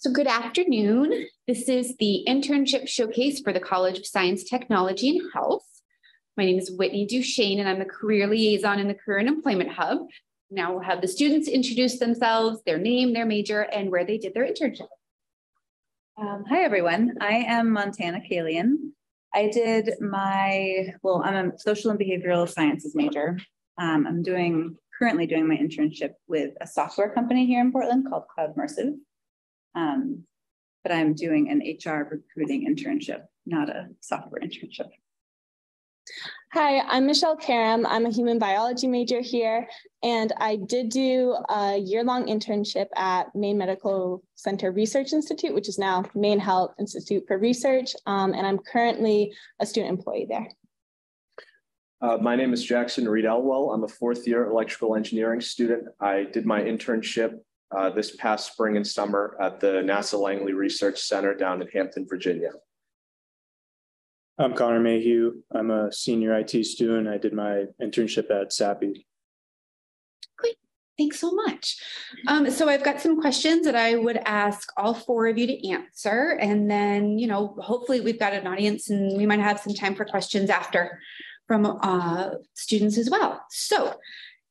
So good afternoon. This is the internship showcase for the College of Science, Technology, and Health. My name is Whitney Duchesne, and I'm a career liaison in the Career and Employment Hub. Now we'll have the students introduce themselves, their name, their major, and where they did their internship. Um, hi, everyone. I am Montana Kalian. I did my, well, I'm a social and behavioral sciences major. Um, I'm doing, currently doing my internship with a software company here in Portland called Cloud Immersive. Um, but I'm doing an HR recruiting internship, not a software internship. Hi, I'm Michelle Karam. I'm a human biology major here, and I did do a year-long internship at Maine Medical Center Research Institute, which is now Maine Health Institute for Research, um, and I'm currently a student employee there. Uh, my name is Jackson Reed Elwell. I'm a fourth year electrical engineering student. I did my internship uh, this past spring and summer at the NASA Langley Research Center down in Hampton, Virginia. I'm Connor Mayhew. I'm a senior IT student. I did my internship at Sappi. Great. Thanks so much. Um, so I've got some questions that I would ask all four of you to answer. And then, you know, hopefully we've got an audience and we might have some time for questions after from uh, students as well. So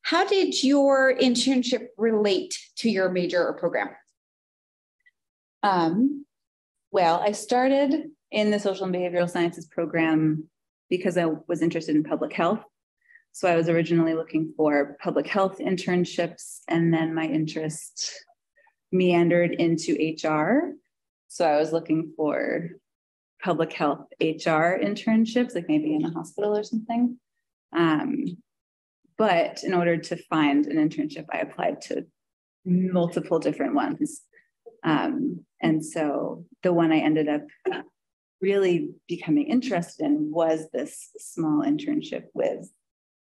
how did your internship relate to your major or program? Um, well, I started in the social and behavioral sciences program because I was interested in public health. So I was originally looking for public health internships, and then my interest meandered into HR. So I was looking for public health HR internships, like maybe in a hospital or something. Um, but in order to find an internship, I applied to multiple different ones. Um, and so the one I ended up really becoming interested in was this small internship with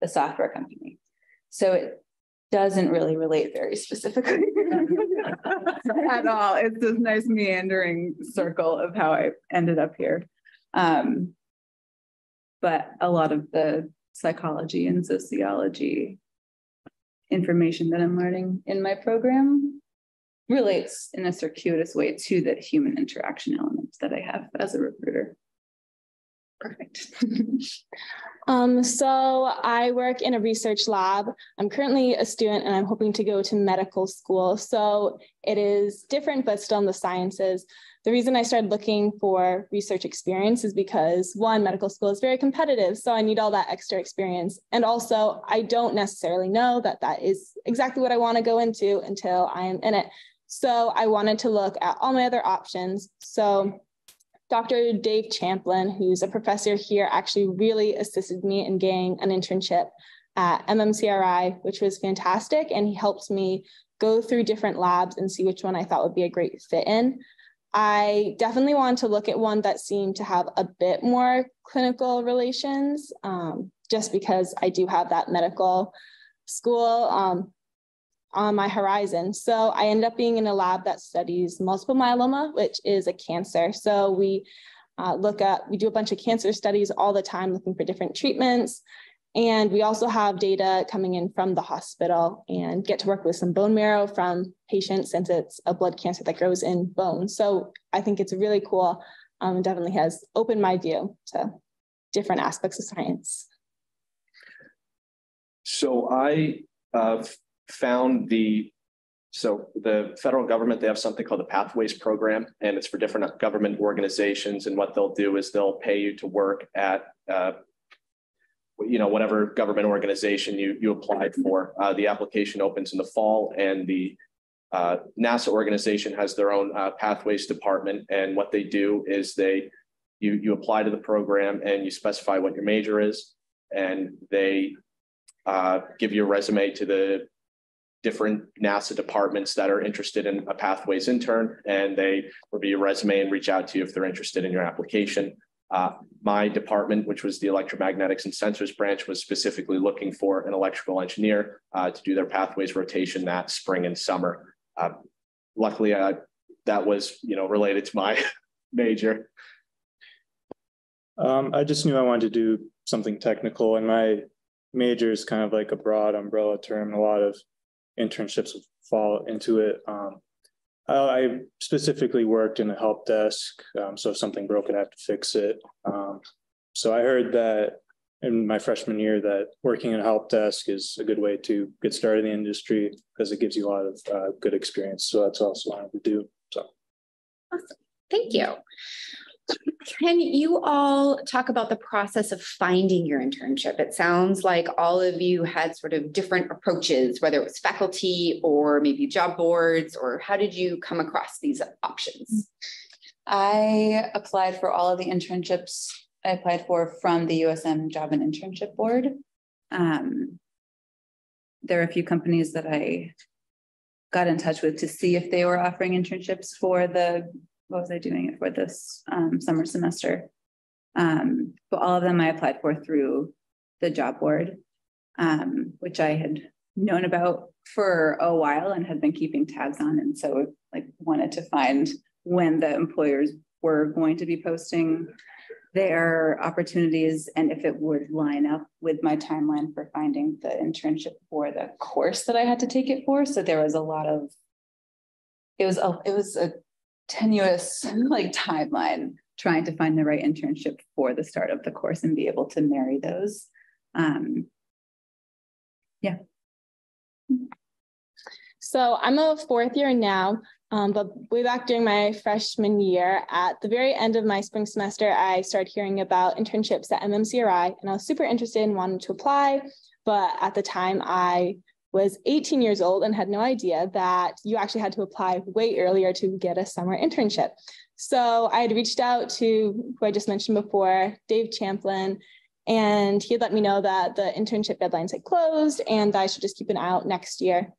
the software company. So it doesn't really relate very specifically at all. It's this nice meandering circle of how I ended up here. Um, but a lot of the psychology and sociology information that I'm learning in my program relates in a circuitous way to the human interaction elements that I have as a recruiter. Perfect. um, so I work in a research lab. I'm currently a student and I'm hoping to go to medical school. So it is different, but still in the sciences. The reason I started looking for research experience is because one, medical school is very competitive. So I need all that extra experience. And also, I don't necessarily know that that is exactly what I want to go into until I am in it. So I wanted to look at all my other options. So Dr. Dave Champlin, who's a professor here, actually really assisted me in getting an internship at MMCRI, which was fantastic. And he helped me go through different labs and see which one I thought would be a great fit in. I definitely wanted to look at one that seemed to have a bit more clinical relations, um, just because I do have that medical school um, on my horizon. So I ended up being in a lab that studies multiple myeloma, which is a cancer. So we uh, look at, we do a bunch of cancer studies all the time looking for different treatments. And we also have data coming in from the hospital and get to work with some bone marrow from patients since it's a blood cancer that grows in bone. So I think it's really cool. Um, definitely has opened my view to different aspects of science. So I uh, found the so the federal government, they have something called the Pathways Program, and it's for different government organizations. And what they'll do is they'll pay you to work at uh, you know, whatever government organization you, you applied for. Uh, the application opens in the fall and the uh, NASA organization has their own uh, pathways department. And what they do is they, you, you apply to the program and you specify what your major is and they uh, give your resume to the different NASA departments that are interested in a pathways intern and they review your resume and reach out to you if they're interested in your application. Uh, my department, which was the electromagnetics and sensors branch, was specifically looking for an electrical engineer uh, to do their pathways rotation that spring and summer. Uh, luckily, uh, that was you know related to my major. Um, I just knew I wanted to do something technical, and my major is kind of like a broad umbrella term. A lot of internships fall into it. Um, Uh, I specifically worked in a help desk, um, so if something broke, I'd have to fix it. Um, so I heard that in my freshman year that working in a help desk is a good way to get started in the industry because it gives you a lot of uh, good experience. So that's also what I wanted to do. So awesome. Thank you. Can you all talk about the process of finding your internship? It sounds like all of you had sort of different approaches, whether it was faculty or maybe job boards, or how did you come across these options? I applied for all of the internships I applied for from the USM Job and Internship Board. Um, there are a few companies that I got in touch with to see if they were offering internships for the, what was I doing it for this um, summer semester? Um, but all of them I applied for through the job board, um, which I had known about for a while and had been keeping tabs on. And so like wanted to find when the employers were going to be posting their opportunities and if it would line up with my timeline for finding the internship for the course that I had to take it for. So there was a lot of it was a it was a tenuous like timeline trying to find the right internship for the start of the course and be able to marry those. Um, yeah. So I'm a fourth year now, um, but way back during my freshman year, at the very end of my spring semester, I started hearing about internships at MMCRI, and I was super interested and wanted to apply. But at the time, I was 18 years old and had no idea that you actually had to apply way earlier to get a summer internship. So I had reached out to who I just mentioned before, Dave Champlin, and he had let me know that the internship deadlines had closed and I should just keep an eye out next year.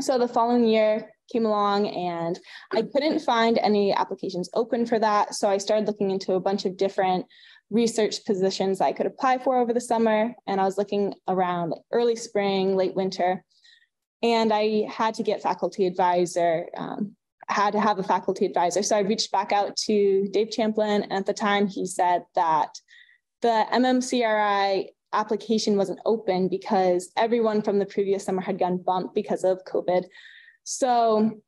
So the following year came along and I couldn't find any applications open for that. So I started looking into a bunch of different research positions I could apply for over the summer. And I was looking around early spring, late winter. And I had to get faculty advisor, um, had to have a faculty advisor. So I reached back out to Dave Champlin. And at the time, he said that the MMCRI application wasn't open because everyone from the previous summer had gone bump because of COVID. So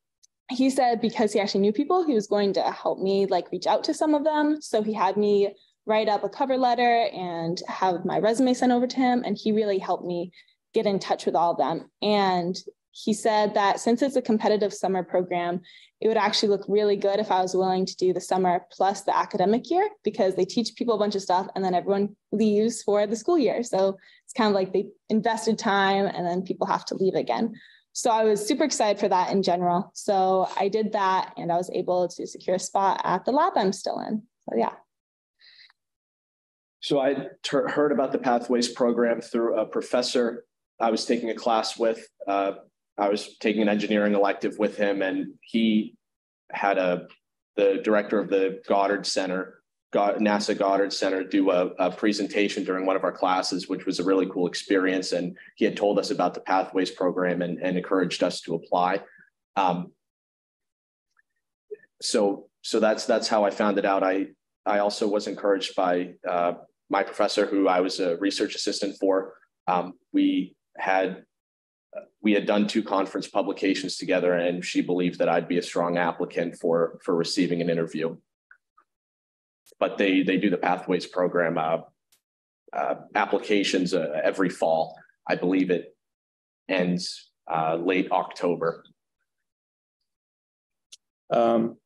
he said because he actually knew people, he was going to help me like reach out to some of them. So he had me write up a cover letter and have my resume sent over to him. And he really helped me get in touch with all of them. And he said that since it's a competitive summer program, it would actually look really good if I was willing to do the summer plus the academic year because they teach people a bunch of stuff and then everyone leaves for the school year. So it's kind of like they invested time and then people have to leave again. So I was super excited for that in general. So I did that and I was able to secure a spot at the lab I'm still in. So yeah. So I heard about the Pathways program through a professor I was taking a class with. Uh, I was taking an engineering elective with him, and he had a the director of the Goddard Center, NASA Goddard Center, do a, a, presentation during one of our classes, which was a really cool experience. And he had told us about the Pathways program and, and encouraged us to apply. Um, so so that's that's how I found it out. I I also was encouraged by uh, my professor, who I was a research assistant for. Um, we had we had done two conference publications together and she believed that I'd be a strong applicant for for receiving an interview. But they they do the Pathways program uh, uh, applications uh, every fall. I believe it ends uh, late October. Um,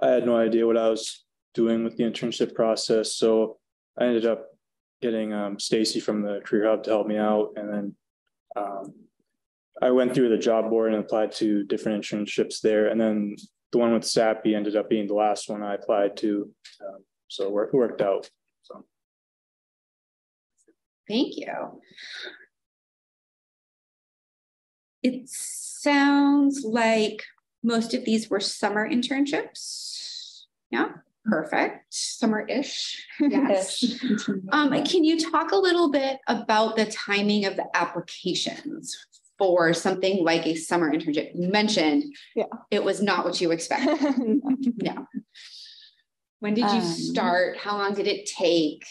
I had no idea what I was doing with the internship process, so I ended up getting um, Stacy from the Career Hub to help me out, and then um, I went through the job board and applied to different internships there. And then the one with Sappi ended up being the last one I applied to. Um, so it worked, worked out. So. Thank you. It sounds like most of these were summer internships. Yeah, perfect. Summer-ish. Yes. um, can you talk a little bit about the timing of the applications for something like a summer internship. You mentioned yeah. it was not what you expected. no. When did you um, start? How long did it take?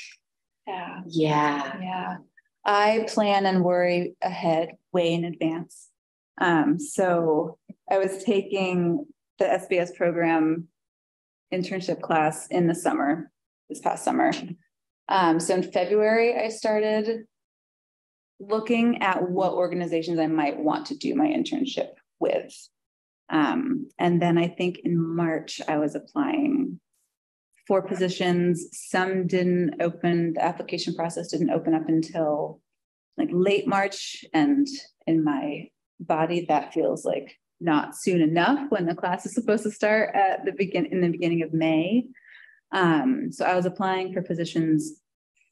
Yeah. Yeah. Yeah. I plan and worry ahead way in advance. Um, so I was taking the SBS program internship class in the summer, this past summer. Um, so in February, I started looking at what organizations I might want to do my internship with. Um, and then I think in March, I was applying for positions. Some didn't open, the application process didn't open up until like late March. And in my body, that feels like not soon enough when the class is supposed to start at the begin in the beginning of May. Um, so I was applying for positions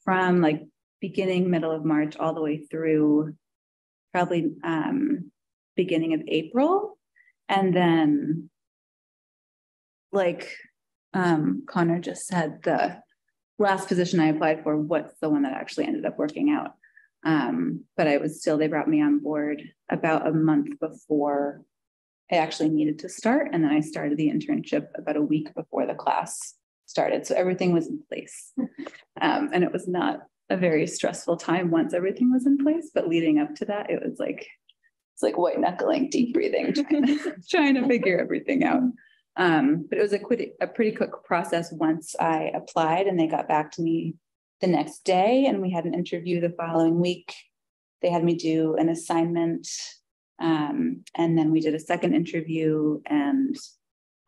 from like beginning, middle of March, all the way through probably um, beginning of April. And then, like um, Connor just said, the last position I applied for, what's the one that actually ended up working out? Um, but I was still, they brought me on board about a month before I actually needed to start. And then I started the internship about a week before the class started. So everything was in place. Um, and it was not a very stressful time once everything was in place, but leading up to that, it was like, it's like white knuckling, deep breathing, trying to, trying to figure everything out. Um, but it was a, quick, a pretty quick process once I applied and they got back to me the next day and we had an interview the following week. They had me do an assignment um, and then we did a second interview and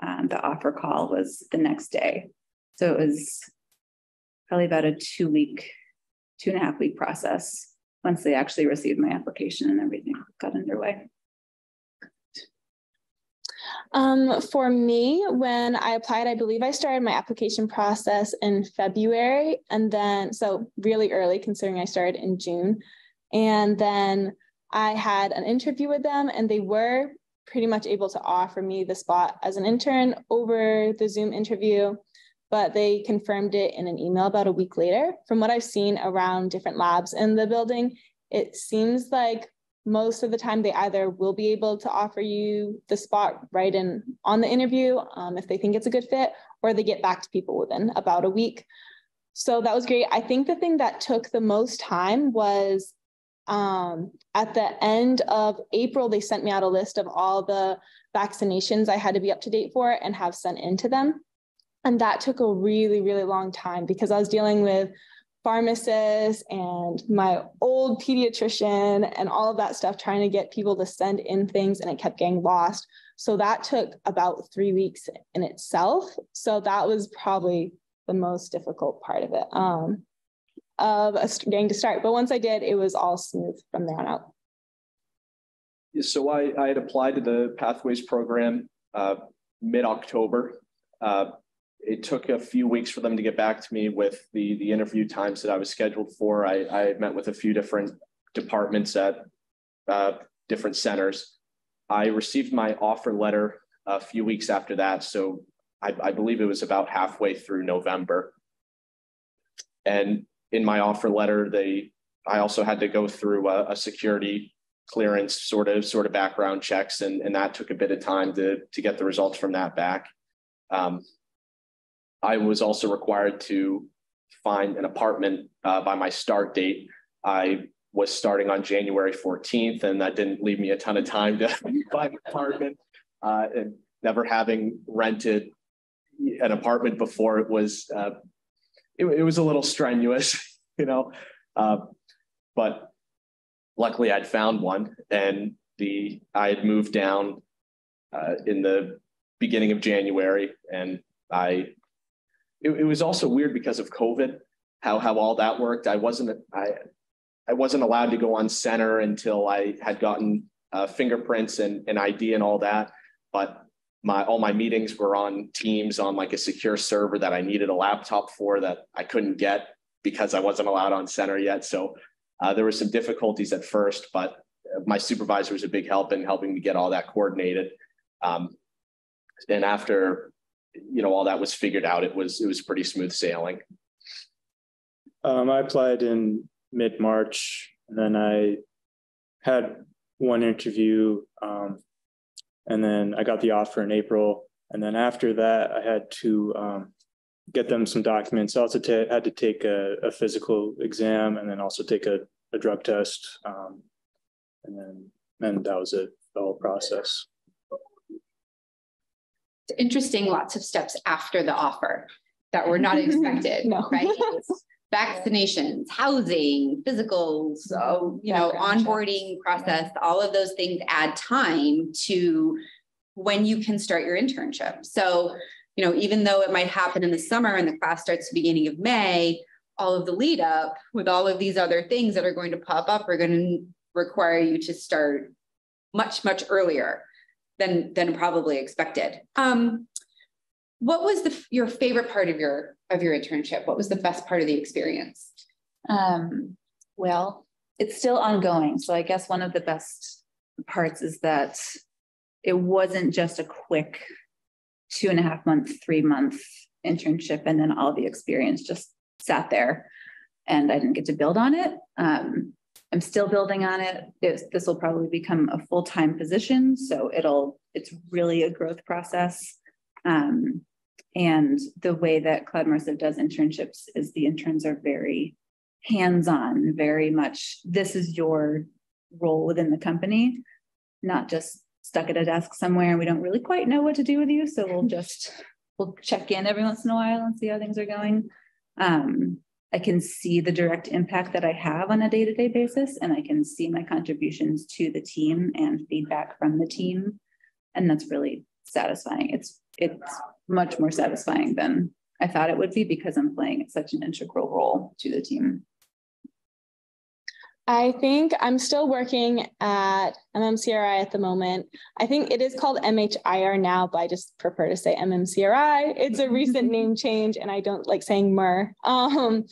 um, the offer call was the next day. So it was probably about a two week, two and a half week process once they actually received my application and everything got underway. Um, for me, when I applied, I believe I started my application process in February, and then so really early considering I started in June. And then I had an interview with them, and they were pretty much able to offer me the spot as an intern over the Zoom interview but they confirmed it in an email about a week later. From what I've seen around different labs in the building, it seems like most of the time they either will be able to offer you the spot right in on the interview um, if they think it's a good fit, or they get back to people within about a week. So that was great. I think the thing that took the most time was um, at the end of April, they sent me out a list of all the vaccinations I had to be up to date for and have sent in to them. And that took a really, really long time because I was dealing with pharmacists and my old pediatrician and all of that stuff, trying to get people to send in things and it kept getting lost. So that took about three weeks in itself. So that was probably the most difficult part of it, um, of getting to start. But once I did, it was all smooth from there on out. So I, I had applied to the Pathways program uh, mid October. Uh, it took a few weeks for them to get back to me with the the interview times that I was scheduled for. I, I met with a few different departments at uh, different centers. I received my offer letter a few weeks after that, so I, I believe it was about halfway through November. And in my offer letter, they I also had to go through a, a security clearance sort of sort of background checks, and and that took a bit of time to to get the results from that back. Um, I was also required to find an apartment uh, by my start date. I was starting on January 14th, and that didn't leave me a ton of time to find an apartment. Uh, and never having rented an apartment before, it was uh, it, it, was a little strenuous, you know. Uh, but luckily, I'd found one, and the I had moved down uh, in the beginning of January, and I it, it was also weird because of COVID, how how all that worked. I wasn't I I wasn't allowed to go on center until I had gotten uh, fingerprints and, and ID and all that. But my all my meetings were on Teams on like a secure server that I needed a laptop for that I couldn't get because I wasn't allowed on center yet. So uh, there were some difficulties at first, but my supervisor was a big help in helping me get all that coordinated. Um, and after you know all that was figured out, it was it was pretty smooth sailing. Um, I applied in mid March, and then I had one interview, um, and then I got the offer in April, and then after that, I had to um, get them some documents. I also t- had to take a, a, physical exam, and then also take a, a drug test, um, and then and that was it, the whole process. interesting, lots of steps after the offer that were not expected, No. right? Vaccinations, housing, physicals, so, you know, Background checks. onboarding process, all of those things add time to when you can start your internship. So, you know, even though it might happen in the summer and the class starts the beginning of May, all of the lead up with all of these other things that are going to pop up are going to require you to start much, much earlier than than probably expected. Um, what was the your favorite part of your of your internship? What was the best part of the experience? Um, well, it's still ongoing. So I guess one of the best parts is that it wasn't just a quick two and a half month, three month internship, and then all the experience just sat there and I didn't get to build on it. Um, I'm still building on it. This, this will probably become a full-time position. So it'll, it's really a growth process. Um, and the way that Cloud Immersive does internships is the interns are very hands-on, very much, this is your role within the company, not just stuck at a desk somewhere and we don't really quite know what to do with you. So we'll just, we'll check in every once in a while and see how things are going. Um, I can see the direct impact that I have on a day-to-day basis and I can see my contributions to the team and feedback from the team. And that's really satisfying. It's it's much more satisfying than I thought it would be because I'm playing such an integral role to the team. I think I'm still working at MMCRI at the moment. I think it is called MHIR now, but I just prefer to say MMCRI. It's a recent name change and I don't like saying MER. Um,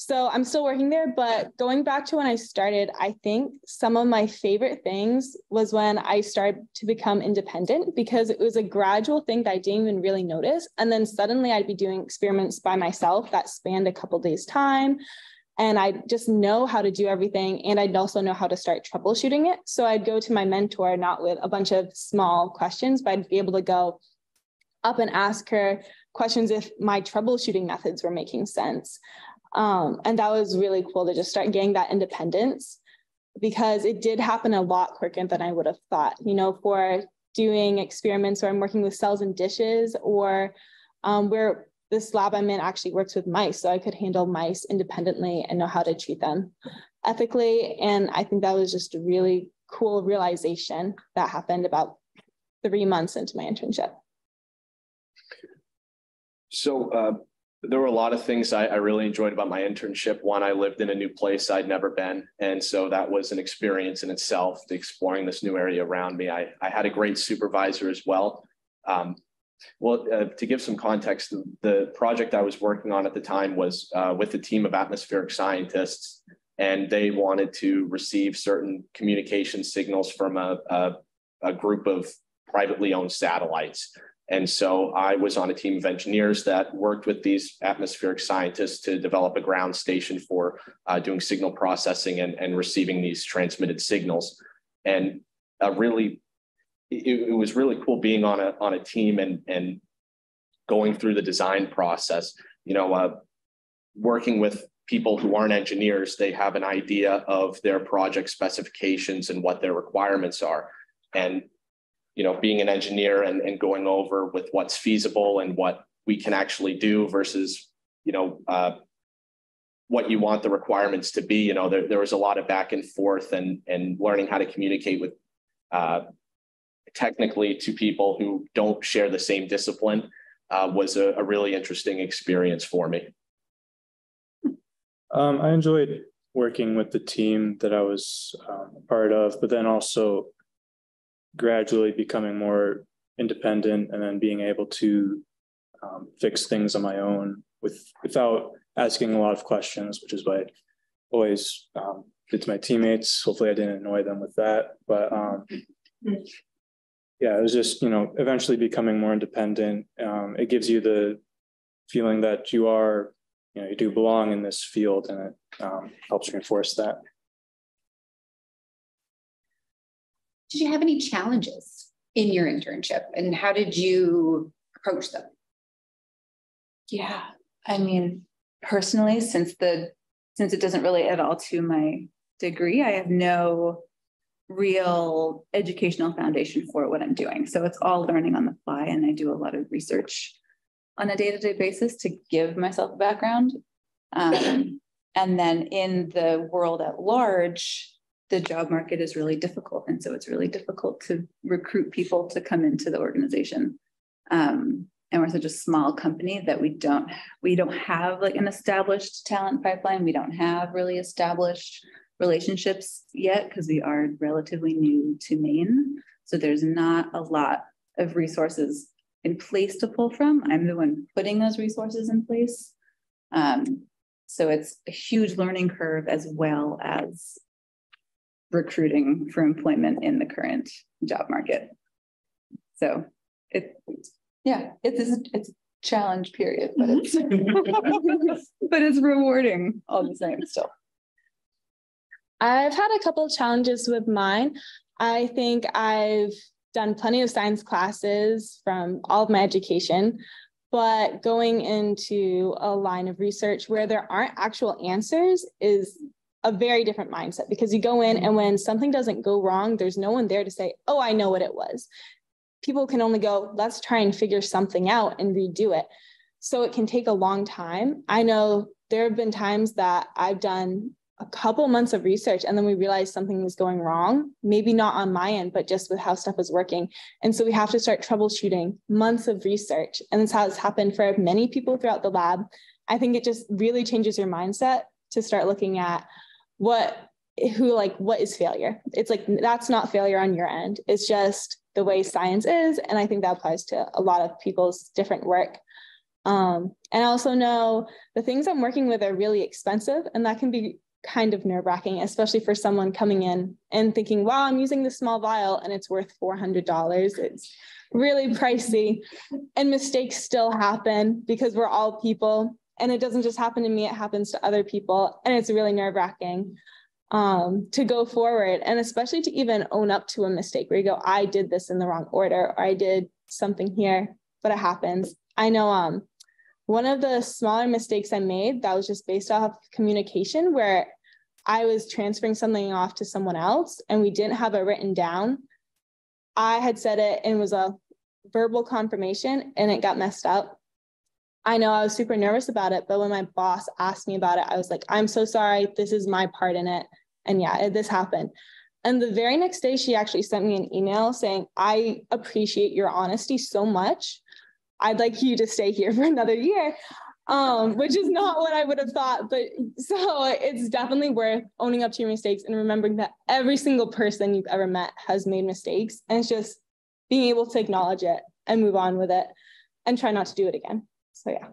so I'm still working there, but going back to when I started, I think some of my favorite things was when I started to become independent because it was a gradual thing that I didn't even really notice. And then suddenly I'd be doing experiments by myself that spanned a couple days time and I just know how to do everything. And I'd also know how to start troubleshooting it. So I'd go to my mentor, not with a bunch of small questions, but I'd be able to go up and ask her questions if my troubleshooting methods were making sense. Um, and that was really cool to just start getting that independence because it did happen a lot quicker than I would have thought. You know, for doing experiments where I'm working with cells and dishes or um, where this lab I'm in actually works with mice, so I could handle mice independently and know how to treat them ethically. And I think that was just a really cool realization that happened about three months into my internship. So uh, there were a lot of things I, I really enjoyed about my internship. One, I lived in a new place I'd never been. And so that was an experience in itself, exploring this new area around me. I, I had a great supervisor as well. Um, well, uh, to give some context, the project I was working on at the time was uh, with a team of atmospheric scientists, and they wanted to receive certain communication signals from a, a, a group of privately owned satellites. And so I was on a team of engineers that worked with these atmospheric scientists to develop a ground station for uh, doing signal processing and, and receiving these transmitted signals. And a really it, it, was really cool being on a on a team and and going through the design process. You know, uh, working with people who aren't engineers, they have an idea of their project specifications and what their requirements are, and you know, being an engineer and, and going over with what's feasible and what we can actually do versus you know uh, what you want the requirements to be. You know, there, there was a lot of back and forth and and learning how to communicate with uh, technically to people who don't share the same discipline uh, was a, a, really interesting experience for me. Um, I enjoyed working with the team that I was um, part of, but then also gradually becoming more independent and then being able to um, fix things on my own with without asking a lot of questions, which is what I always um, did to my teammates. Hopefully, I didn't annoy them with that, but um, yeah, it was just, you know, eventually becoming more independent. Um, it gives you the feeling that you are, you know, you do belong in this field and it um, helps reinforce that. Did you have any challenges in your internship and how did you approach them? Yeah, I mean, personally, since the since it doesn't relate at all to my degree, I have no real educational foundation for what I'm doing. So it's all learning on the fly, and I do a lot of research on a day-to-day basis to give myself a background. Um, and then in the world at large, the job market is really difficult. And so it's really difficult to recruit people to come into the organization. Um, and we're such a small company that we don't we don't have like an established talent pipeline. We don't have really established relationships yet because we are relatively new to Maine. So there's not a lot of resources in place to pull from. I'm the one putting those resources in place. Um, so it's a huge learning curve as well as recruiting for employment in the current job market. So it, yeah, it's it's a challenge period, but it's mm-hmm. but it's rewarding all the same still. I've had a couple challenges with mine. I think I've done plenty of science classes from all of my education, but going into a line of research where there aren't actual answers is a very different mindset because you go in mm-hmm. and when something doesn't go wrong, there's no one there to say, oh, I know what it was. People can only go, let's try and figure something out and redo it. So it can take a long time. I know there have been times that I've done a couple months of research and then we realized something was going wrong maybe not on my end but just with how stuff is working and so we have to start troubleshooting months of research and this has happened for many people throughout the lab i think it just really changes your mindset to start looking at what who like what is failure it's like that's not failure on your end it's just the way science is and i think that applies to a lot of people's different work um, and I also know the things I'm working with are really expensive, and that can be kind of nerve wracking, especially for someone coming in and thinking, wow, I'm using this small vial and it's worth $400. It's really pricey. And mistakes still happen because we're all people. And it doesn't just happen to me, it happens to other people. And it's really nerve wracking um, to go forward and especially to even own up to a mistake where you go, I did this in the wrong order or I did something here, but it happens. I know um, one of the smaller mistakes I made that was just based off communication where I was transferring something off to someone else and we didn't have it written down. I had said it and it was a verbal confirmation and it got messed up. I know I was super nervous about it, but when my boss asked me about it, I was like, I'm so sorry. This is my part in it. And yeah, this happened. And the very next day, she actually sent me an email saying, I appreciate your honesty so much. I'd like you to stay here for another year um, which is not what I would have thought. But so it's definitely worth owning up to your mistakes and remembering that every single person you've ever met has made mistakes. And it's just being able to acknowledge it and move on with it and try not to do it again. So, yeah.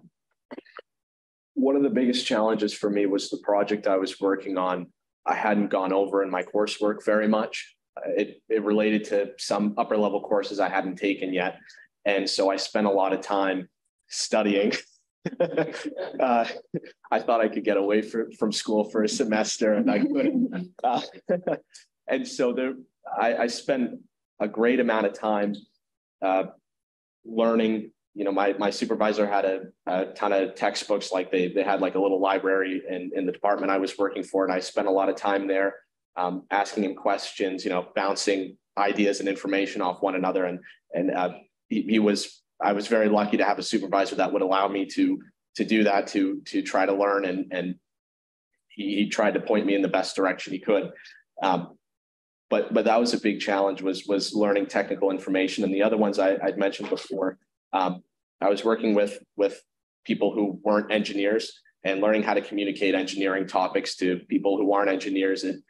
One of the biggest challenges for me was the project I was working on. I hadn't gone over in my coursework very much. It, it related to some upper level courses I hadn't taken yet. And so I spent a lot of time studying uh, I thought I could get away for, from school for a semester and I couldn't. Uh, and so there, I, I spent a great amount of time uh, learning. You know, my my supervisor had a, a, ton of textbooks, like they they had like a little library in, in the department I was working for, and I spent a lot of time there um, asking him questions. You know, bouncing ideas and information off one another, and and uh, he, he was I was very lucky to have a supervisor that would allow me to to do that to to try to learn and and he, he tried to point me in the best direction he could. Um, but but that was a big challenge was was learning technical information and the other ones I, I'd mentioned before. Um, I was working with with people who weren't engineers and learning how to communicate engineering topics to people who aren't engineers. And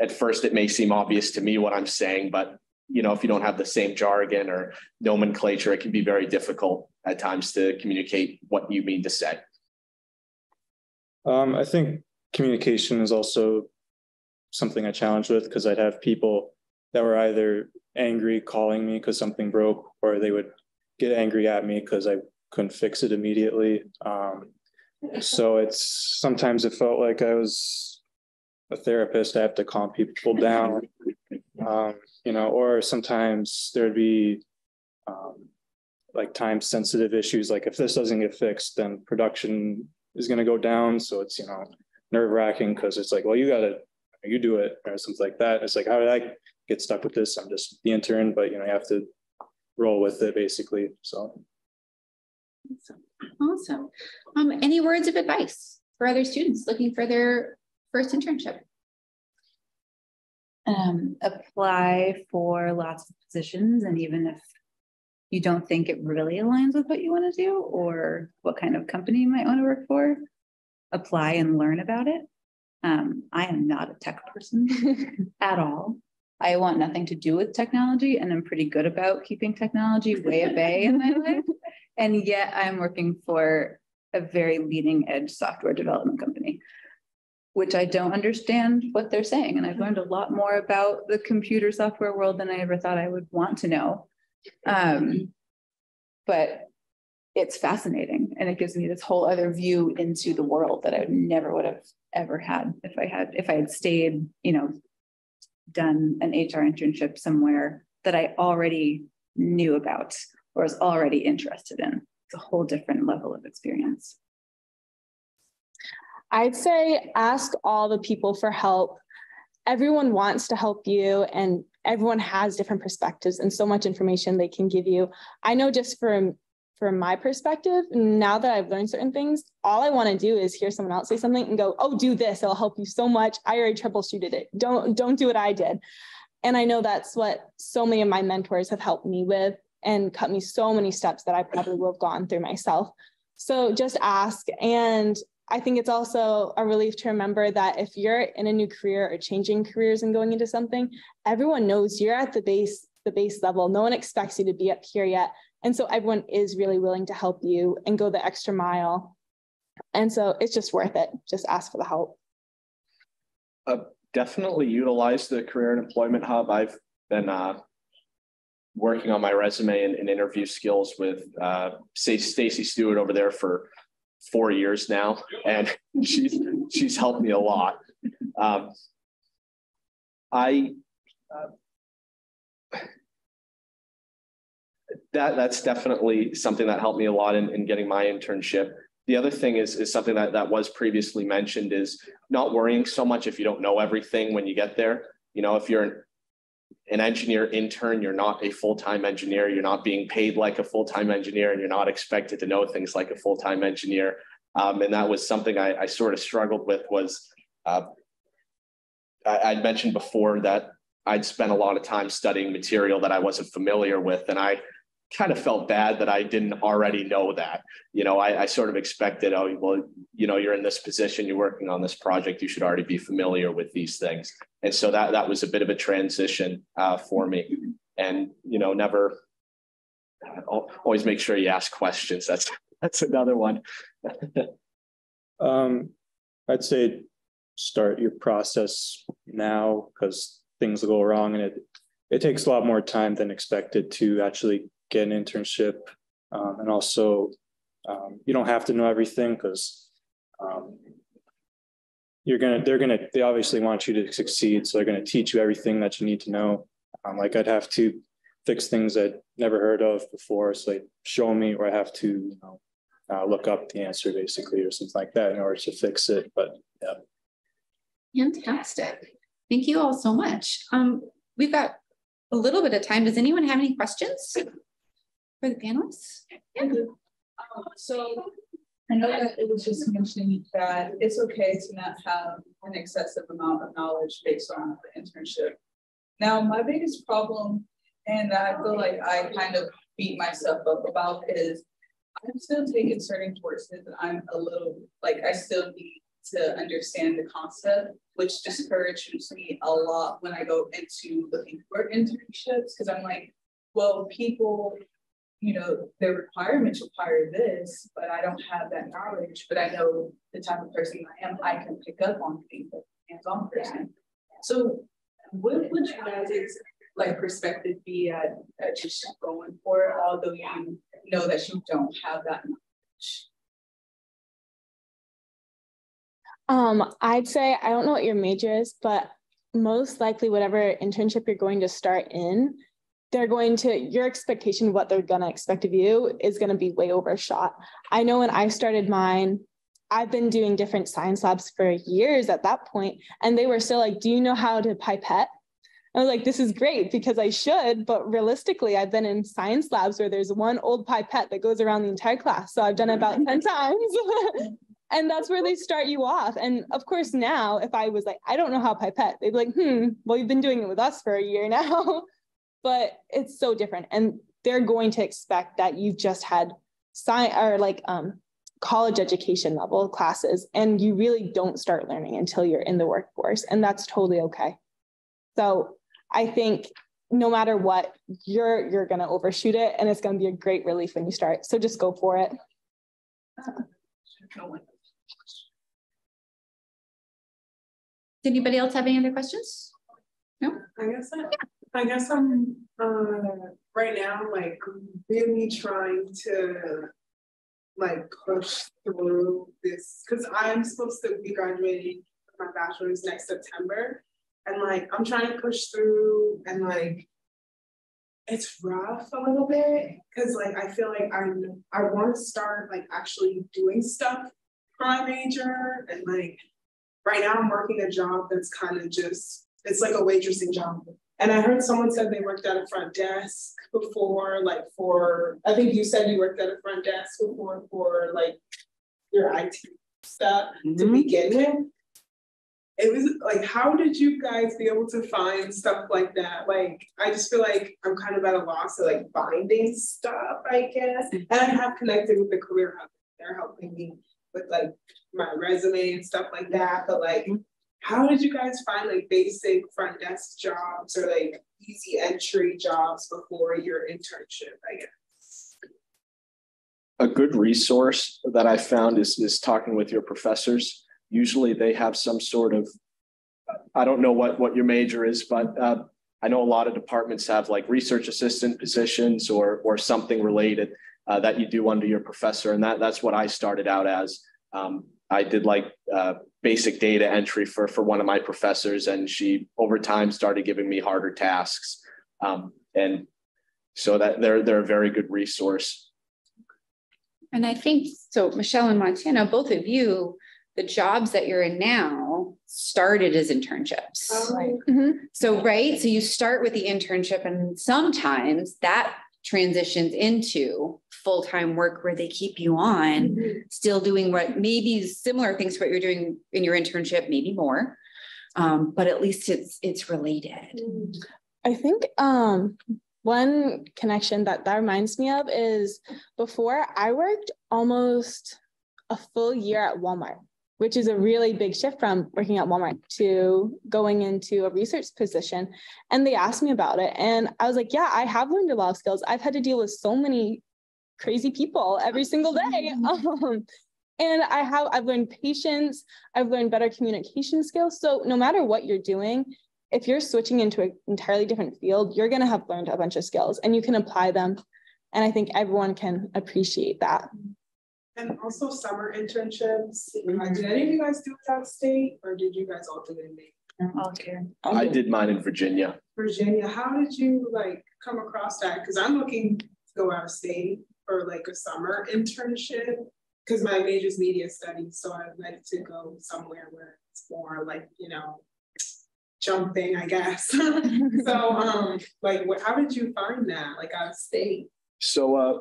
at first, it may seem obvious to me what I'm saying, but you know, if you don't have the same jargon or nomenclature, it can be very difficult at times to communicate what you mean to say. Um, I think communication is also something I challenge with because I'd have people that were either angry calling me because something broke, or they would get angry at me because I couldn't fix it immediately. Um, so it's sometimes it felt like I was a therapist. I have to calm people down um, you know, or sometimes there'd be um, like time sensitive issues. Like if this doesn't get fixed, then production is going to go down. So it's, you know, nerve wracking because it's like, well, you got to, you do it or something like that. It's like, how did I get stuck with this. I'm just the intern, but you know, you have to roll with it basically. So Awesome. Um, any words of advice for other students looking for their first internship? Um, apply for lots of positions and even if you don't think it really aligns with what you want to do or what kind of company you might want to work for, apply and learn about it. Um, I am not a tech person at all. I want nothing to do with technology and I'm pretty good about keeping technology way at bay in my life. And yet I'm working for a very leading edge software development company, which I don't understand what they're saying. And I've learned a lot more about the computer software world than I ever thought I would want to know. Um, but it's fascinating and it gives me this whole other view into the world that I never would have ever had if I had if I had stayed, you know, done an HR internship somewhere that I already knew about or was already interested in. It's a whole different level of experience. I'd say ask all the people for help. Everyone wants to help you, and everyone has different perspectives and so much information they can give you. I know just from from my perspective, now that I've learned certain things, all I want to do is hear someone else say something and go, "Oh, do this; it'll help you so much." I already troubleshooted it. Don't don't do what I did. And I know that's what so many of my mentors have helped me with and cut me so many steps that I probably would have gone through myself. So just ask. And I think it's also a relief to remember that if you're in a new career or changing careers and going into something, everyone knows you're at the base, the base level. No one expects you to be up here yet. And so everyone is really willing to help you and go the extra mile. And so it's just worth it. Just ask for the help. Uh, definitely utilize the Career and Employment Hub. I've been uh, working on my resume and, and interview skills with uh, Stacy Stewart over there for four years now, and she's she's helped me a lot. Um, I uh, that that's definitely something that helped me a lot in, in getting my internship. The other thing is is something that that was previously mentioned is not worrying so much if you don't know everything when you get there. You know, if you're an an engineer intern, you're not a full-time engineer, you're not being paid like a full-time engineer, and you're not expected to know things like a full-time engineer. Um, and that was something I, I, sort of struggled with was uh, I, would mentioned before that I'd spent a lot of time studying material that I wasn't familiar with. And I kind of felt bad that I didn't already know that. You know, I, I, sort of expected, oh, well, you know, you're in this position, you're working on this project, you should already be familiar with these things. And so that that was a bit of a transition uh, for me. And you know, never always make sure you ask questions. That's that's another one. um, I'd say start your process now because things will go wrong and it it takes a lot more time than expected to actually get an internship. Um, and also, um, you don't have to know everything because um, you're gonna, they're gonna, they obviously want you to succeed. So they're gonna teach you everything that you need to know. Um, like I'd have to fix things I'd never heard of before. So they show me, or I have to, you know, uh, look up the answer basically, or something like that in order to fix it. But yeah. Fantastic. Thank you all so much. Um, we've got a little bit of time. Does anyone have any questions? For the panelists? Yeah. Um, so I know that it was just mentioning that it's okay to not have an excessive amount of knowledge based on the internship. Now, my biggest problem, and I feel like I kind of beat myself up about, is I'm still taking certain courses and I'm a little like I still need to understand the concept, which discourages me a lot when I go into looking for internships because I'm like, well, people you know, the requirements require this, but I don't have that knowledge, but I know the type of person I am, I can pick up on things like hands-on person. So what would you guys' like perspective be at, at just going for it, although you know that you don't have that knowledge? Um, I'd say I don't know what your major is, but most likely whatever internship you're going to start in, they're going to your expectation what they're going to expect of you is going to be way overshot i know when i started mine i've been doing different science labs for years at that point and they were still like do you know how to pipette I was like, this is great because I should, but realistically, I've been in science labs where there's one old pipette that goes around the entire class. So I've done it about 10 times. and that's where they start you off. And of course, now if I was like, I don't know how pipette, they'd be like, hmm, well, you've been doing it with us for a year now. but it's so different. And they're going to expect that you've just had science or like um, college education level classes, and you really don't start learning until you're in the workforce. And that's totally okay. So I think no matter what, you're you're gonna overshoot it and it's gonna be a great relief when you start. So just go for it. Did anybody else have any other questions? No? I guess I, I guess I'm uh right now like really trying to like push through this because I'm supposed to be graduating my bachelor's next September. And like I'm trying to push through and like it's rough a little bit because like I feel like I'm I want to start like actually doing stuff for my major and like right now I'm working a job that's kind of just it's like a waitressing job. And I heard someone said they worked at a front desk before, like for I think you said you worked at a front desk before for like your IT stuff mm-hmm. to begin with it was like, how did you guys be able to find stuff like that? Like, I just feel like I'm kind of at a loss of like finding stuff, I guess. And I have connected with the career hub. They're helping me with like my resume and stuff like that. But like, how did you guys find like basic front desk jobs or like easy entry jobs before your internship, I guess? A good resource that I found is, is talking with your professors usually they have some sort of i don't know what what your major is but uh, i know a lot of departments have like research assistant positions or or something related uh, that you do under your professor and that that's what i started out as um, i did like uh, basic data entry for for one of my professors and she over time started giving me harder tasks um, and so that they're they're a very good resource and i think so michelle and montana both of you the jobs that you're in now started as internships. Oh, right. Mm-hmm. So, right. So you start with the internship, and sometimes that transitions into full time work where they keep you on, mm-hmm. still doing what maybe similar things to what you're doing in your internship, maybe more. Um, but at least it's it's related. I think um, one connection that that reminds me of is before I worked almost a full year at Walmart which is a really big shift from working at Walmart to going into a research position. And they asked me about it. And I was like, yeah, I have learned a lot of skills. I've had to deal with so many crazy people every single day. Um, and I have, I've learned patience, I've learned better communication skills. So no matter what you're doing, if you're switching into an entirely different field, you're going to have learned a bunch of skills and you can apply them. And I think everyone can appreciate that. And also summer internships. Mm-hmm. Did any of you guys do it out of state or did you guys all do it in Maine? Okay. I did mine in Virginia. Virginia. How did you like come across that? Because I'm looking to go out of state for like a summer internship because my major is media studies. So I'd like to go somewhere where it's more like, you know, jumping, I guess. so um like what, how did you find that like out of state? So uh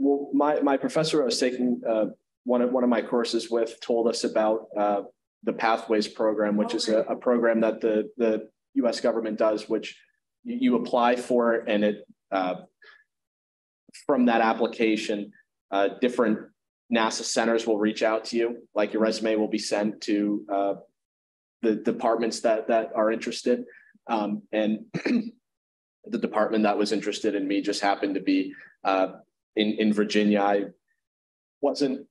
well, my, my professor I was taking uh, one of one of my courses with told us about uh, the Pathways program, which is a, a, program that the the U.S. government does, which you, you apply for, and it uh, from that application, uh, different NASA centers will reach out to you. Like your resume will be sent to uh, the departments that that are interested, um, and the department that was interested in me just happened to be uh, in, in Virginia, I wasn't,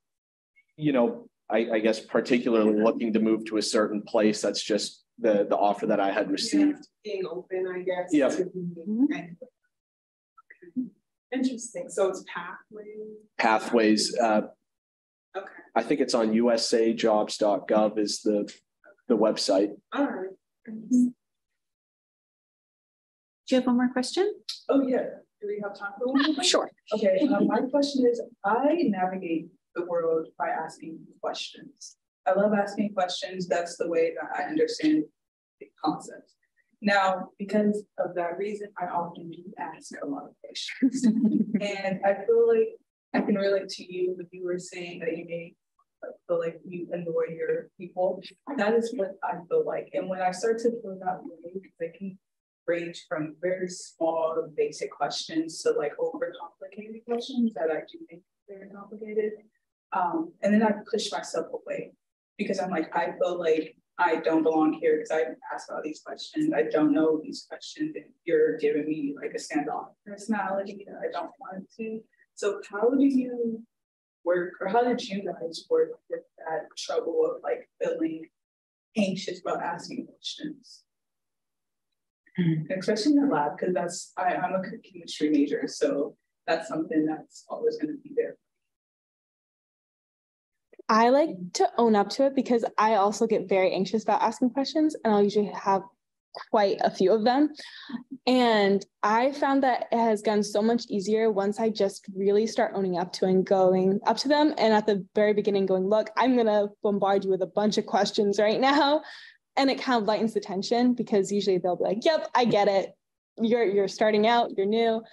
you know, I, I, guess particularly looking to move to a certain place. That's just the the offer that I had received. Yeah, being open, I guess. Yeah. Okay. Interesting. So it's pathways. Pathways. Uh, okay. I think it's on usajobs.gov is the the website. All right. Do you have one more question? Oh yeah. Do we have time for one? Sure. Okay, um, my question is, I navigate the world by asking questions. I love asking questions. That's the way that I understand the concepts. Now, because of that reason, I often do ask a lot of questions. and I feel like I can relate to you when you were saying that you may feel like you annoy your people. That is what I feel like. And when I start to feel that way, they can range from very small, basic questions to like over complicated questions that I do think very complicated. Um, and then I push myself away because I'm like, I feel like I don't belong here because I ask all these questions. I don't know these questions. And you're giving me like a standoff personality that I don't want to. So how do you work or how did you guys work with that trouble of like feeling anxious about asking questions? Especially in the lab, because that's I, I'm a chemistry major, so that's something that's always going to be there I like to own up to it because I also get very anxious about asking questions and I'll usually have quite a few of them. And I found that it has gotten so much easier once I just really start owning up to and going up to them. And at the very beginning, going, look, I'm going to bombard you with a bunch of questions right now. And it kind of lightens the tension because usually they'll be like, yep, I get it. You're, you're starting out, you're new.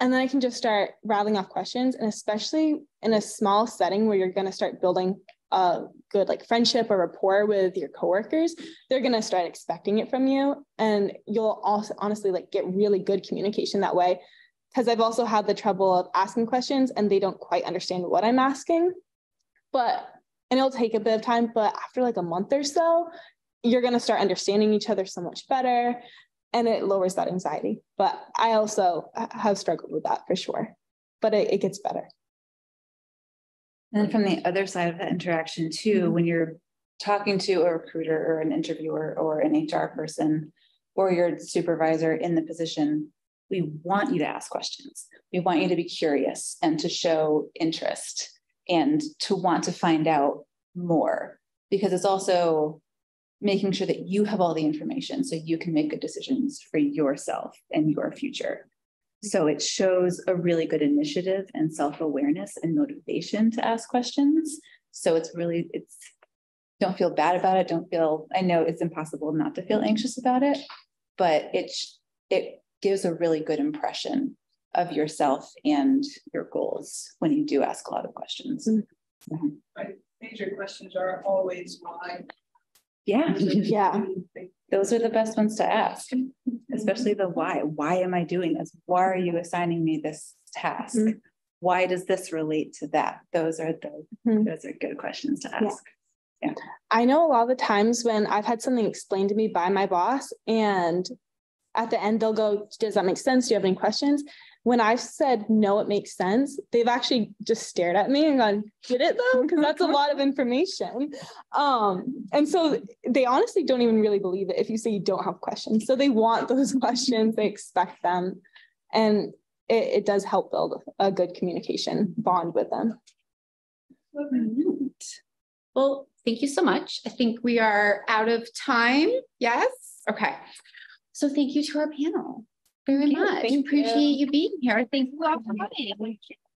And then I can just start rattling off questions. And especially in a small setting where you're going to start building a good like friendship or rapport with your coworkers, they're going to start expecting it from you. And you'll also honestly like get really good communication that way. Because I've also had the trouble of asking questions and they don't quite understand what I'm asking. But, and it'll take a bit of time, but after like a month or so, you're going to start understanding each other so much better and it lowers that anxiety. But I also have struggled with that for sure, but it, it gets better. And then from the other side of that interaction too, mm-hmm. when you're talking to a recruiter or an interviewer or an HR person or your supervisor in the position, we want you to ask questions. We want you to be curious and to show interest and to want to find out more because it's also making sure that you have all the information so you can make good decisions for yourself and your future. So it shows a really good initiative and self-awareness and motivation to ask questions. So it's really, it's, don't feel bad about it. Don't feel, I know it's impossible not to feel anxious about it, but it, it gives a really good impression of yourself and your goals when you do ask a lot of questions. Mm-hmm. My major questions are always why yeah. Yeah. Those are the best ones to ask, especially the why. Why am I doing this? Why are you assigning me this task? Mm-hmm. Why does this relate to that? Those are the mm-hmm. those are good questions to ask. Yeah. yeah. I know a lot of the times when I've had something explained to me by my boss and at the end they'll go, does that make sense? Do you have any questions? When I've said no, it makes sense, they've actually just stared at me and gone, "Did it though?" Because that's a lot of information. Um, and so they honestly don't even really believe it if you say you don't have questions. So they want those questions, they expect them, and it, it does help build a good communication bond with them. Well, thank you so much. I think we are out of time. Yes. Okay. So thank you to our panel very much. Appreciate you. you being here. Thank you all for coming.